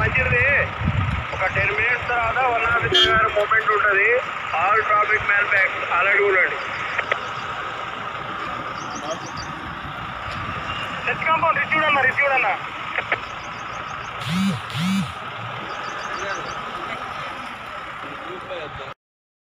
మంచిది. ఒక ten minutes తర్వాత వన్ ఆఫ్ గారు మూమెంట్ ఉంటుంది. ఆల్ ట్రాఫిక్ మ్యాన్ బ్యాక్ అలాగే చూడండి సెట్ కంపౌండ్ రిసీవ్ అన్న రిసీవ్ అన్న.